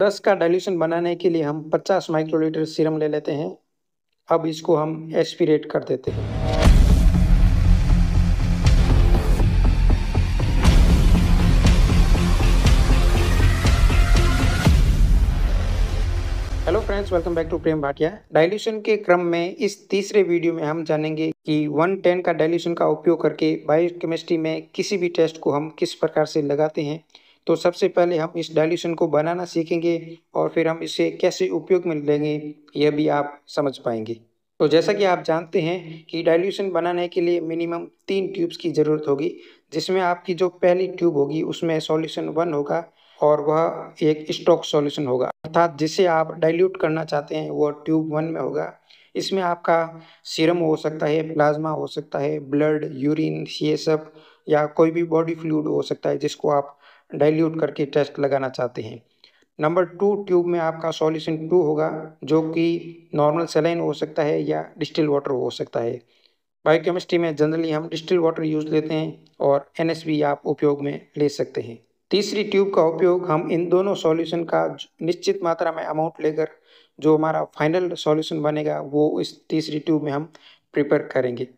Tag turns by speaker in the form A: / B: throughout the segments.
A: 10 का डाइल्यूशन बनाने के लिए हम 50 माइक्रोलीटर सीरम ले लेते हैं। अब इसको हम एस्पिरेट कर देते हैं। Hello friends welcome back to Prem Bhatia dilution के क्रम में इस तीसरे वीडियो में हम जानेंगे कि 110 का डाइल्यूशन का उपयोग करके बायोकेमिस्ट्री में किसी भी टेस्ट को हम किस प्रकार से लगाते हैं। तो सबसे पहले हम इस डाइल्यूशन को बनाना सीखेंगे और फिर हम इसे कैसे उपयोग में लेंगे, यह भी आप समझ पाएँगे। तो जैसा कि आप जानते हैं कि डाइल्यूशन बनाने के लिए मिनिमम तीन ट्यूब्स की ज़रूरत होगी, जिसमें आपकी जो पहली ट्यूब होगी, उसमें सॉल्यूशन वन होगा और वह एक स्टॉक सॉल्यूशन होगा। अर्थात जिसे आप डाइल्यूट करना चाहते हैं, वह ट्यूब वन में होगा। इसमें आपका सीरम हो सकता है प्लाज्मा हो सकता है ब्लड यूरिन ये सब या कोई भी बॉडी फ्लूड हो सकता है, जिसको आप डाइल्यूट करके टेस्ट लगाना चाहते हैं। नंबर टू ट्यूब में आपका सॉल्यूशन टू होगा, जो कि नॉर्मल सेलाइन हो सकता है या डिस्टिल वाटर हो सकता है। बायोकेमिस्ट्री में जनरली हम डिस्टिल वाटर यूज़ लेते हैं और एन आप उपयोग में ले सकते हैं। तीसरी ट्यूब का उपयोग हम इन दोनों सॉल्यूशन का निश्चित मात्रा में अमाउंट लेकर जो हमारा फाइनल सॉल्यूशन बनेगा, वो इस तीसरी ट्यूब में हम प्रिपेयर करेंगे।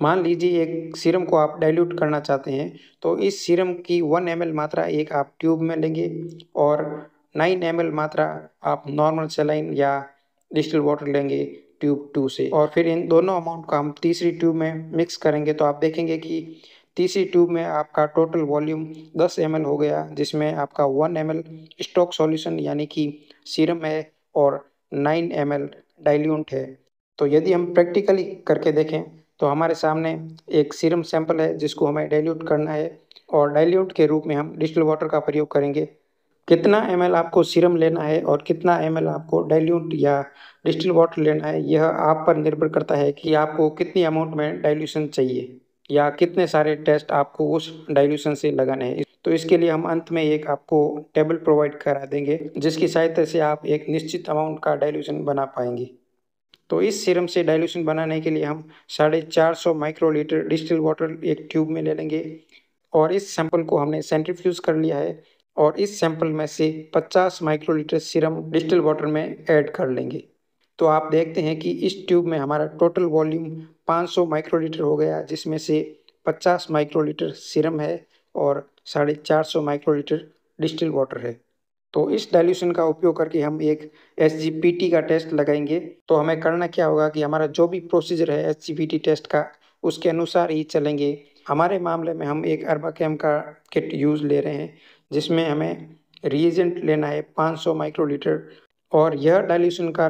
A: मान लीजिए एक सीरम को आप डाइल्यूट करना चाहते हैं तो इस सीरम की वन एमएल मात्रा एक आप ट्यूब में लेंगे और नाइन एमएल मात्रा आप नॉर्मल सेलाइन या डिस्टिल वाटर लेंगे ट्यूब टू से। और फिर इन दोनों अमाउंट को हम तीसरी ट्यूब में मिक्स करेंगे तो आप देखेंगे कि तीसरी ट्यूब में आपका टोटल वॉल्यूम 10 एम हो गया, जिसमें आपका 1 एम स्टॉक सॉल्यूशन यानी कि सीरम है और 9 एम डाइल्यूट है। तो यदि हम प्रैक्टिकली करके देखें तो हमारे सामने एक सीरम सैंपल है, जिसको हमें डाइल्यूट करना है और डाइल्यूट के रूप में हम डिस्टिल वाटर का प्रयोग करेंगे। कितना एमएल आपको सीरम लेना है और कितना एमएल आपको डाइल्यूट या डिस्टिल वाटर लेना है, यह आप पर निर्भर करता है कि आपको कितनी अमाउंट में डाइल्यूशन चाहिए या कितने सारे टेस्ट आपको उस डाइल्यूशन से लगाने हैं। तो इसके लिए हम अंत में एक आपको टेबल प्रोवाइड करा देंगे, जिसकी सहायता से आप एक निश्चित अमाउंट का डाइल्यूशन बना पाएँगे। तो इस सीरम से डाइल्यूशन बनाने के लिए हम साढ़े चार सौ माइक्रोलीटर डिस्टिल वाटर एक ट्यूब में ले लेंगे। और इस सैंपल को हमने सेंट्रीफ्यूज कर लिया है और इस सैंपल में से 50 माइक्रोलीटर सीरम डिस्टिल वाटर में ऐड कर लेंगे। तो आप देखते हैं कि इस ट्यूब में हमारा टोटल वॉल्यूम 500 माइक्रोलीटर हो गया, जिसमें से 50 माइक्रोलीटर सीरम है और साढ़े चार सौ माइक्रोलीटर डिस्टिल वाटर है। तो इस डाइल्यूशन का उपयोग करके हम एक एस का टेस्ट लगाएँगे। तो हमें करना क्या होगा कि हमारा जो भी प्रोसीजर है एस टेस्ट का, उसके अनुसार ही चलेंगे। हमारे मामले में हम एक अरबा कैम का किट यूज़ ले रहे हैं, जिसमें हमें रिएजेंट लेना है 500 माइक्रोलीटर और यह डाइल्यूशन का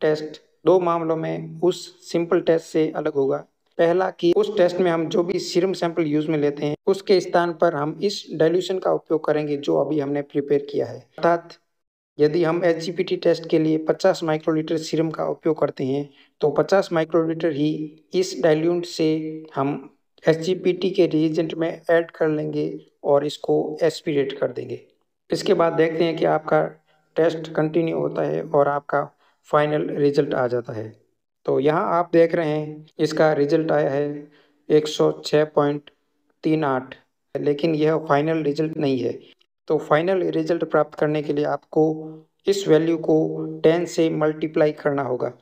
A: टेस्ट दो मामलों में उस सिंपल टेस्ट से अलग होगा। पहला कि उस टेस्ट में हम जो भी सीरम सैंपल यूज़ में लेते हैं, उसके स्थान पर हम इस डाइल्यूशन का उपयोग करेंगे जो अभी हमने प्रिपेयर किया है। अर्थात, यदि हम एचजीपीटी टेस्ट के लिए 50 माइक्रोलीटर सीरम का उपयोग करते हैं तो 50 माइक्रोलीटर ही इस डाइल्यूट से हम एचजीपीटी के रिएजेंट में ऐड कर लेंगे और इसको एस्पिरेट कर देंगे। इसके बाद देखते हैं कि आपका टेस्ट कंटिन्यू होता है और आपका फाइनल रिज़ल्ट आ जाता है। तो यहाँ आप देख रहे हैं, इसका रिज़ल्ट आया है एक सौ छः पॉइंट तीन आठ, लेकिन यह फाइनल रिज़ल्ट नहीं है। तो फाइनल रिज़ल्ट प्राप्त करने के लिए आपको इस वैल्यू को टेन से मल्टीप्लाई करना होगा।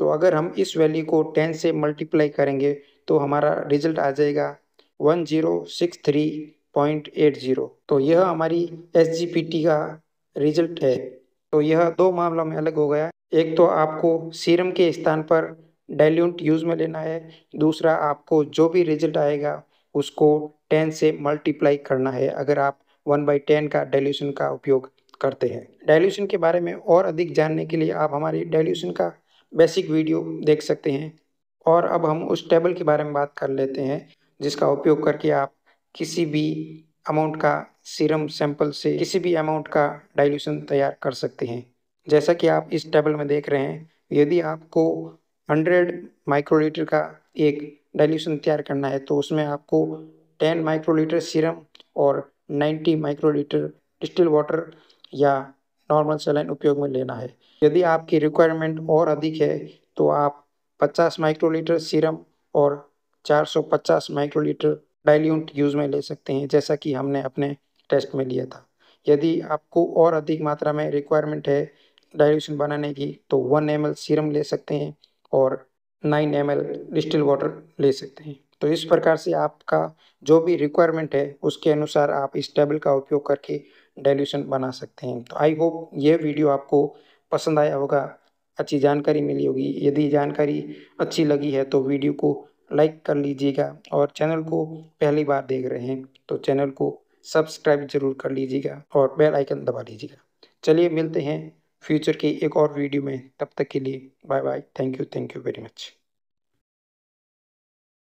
A: तो अगर हम इस वैल्यू को टेन से मल्टीप्लाई करेंगे तो हमारा रिज़ल्ट आ जाएगा one zero six three point eight zero तो यह हमारी एस जी पी टी का रिज़ल्ट है। तो यह दो मामलों में अलग हो गया। एक तो आपको सीरम के स्थान पर डाइल्यूट यूज़ में लेना है, दूसरा आपको जो भी रिज़ल्ट आएगा, उसको टेन से मल्टीप्लाई करना है, अगर आप वन बाई टेन का डाइल्यूशन का उपयोग करते हैं। डाइल्यूशन के बारे में और अधिक जानने के लिए आप हमारी डाइल्यूशन का बेसिक वीडियो देख सकते हैं। और अब हम उस टेबल के बारे में बात कर लेते हैं, जिसका उपयोग करके आप किसी भी अमाउंट का सीरम सैंपल से किसी भी अमाउंट का डाइल्यूशन तैयार कर सकते हैं। जैसा कि आप इस टेबल में देख रहे हैं, यदि आपको 100 माइक्रोलीटर का एक डाइल्यूशन तैयार करना है तो उसमें आपको 10 माइक्रोलीटर सीरम और 90 माइक्रोलीटर डिस्टिल वाटर या नॉर्मल सेलाइन उपयोग में लेना है। यदि आपकी रिक्वायरमेंट और अधिक है तो आप 50 माइक्रोलीटर सीरम और 450 माइक्रोलीटर डाइल्यूट यूज़ में ले सकते हैं, जैसा कि हमने अपने टेस्ट में लिया था। यदि आपको और अधिक मात्रा में रिक्वायरमेंट है डाइल्यूशन बनाने की तो वन एम सीरम ले सकते हैं और नाइन एम डिस्टिल वाटर ले सकते हैं। तो इस प्रकार से आपका जो भी रिक्वायरमेंट है, उसके अनुसार आप इस टेबल का उपयोग करके डाइल्यूशन बना सकते हैं। तो आई होप ये वीडियो आपको पसंद आया होगा, अच्छी जानकारी मिली होगी। यदि जानकारी अच्छी लगी है तो वीडियो को लाइक कर लीजिएगा और चैनल को पहली बार देख रहे हैं तो चैनल को सब्सक्राइब ज़रूर कर लीजिएगा और बेल आइकन दबा लीजिएगा। चलिए मिलते हैं फ्यूचर की एक और वीडियो में, तब तक के लिए bye bye. Thank you thank you very much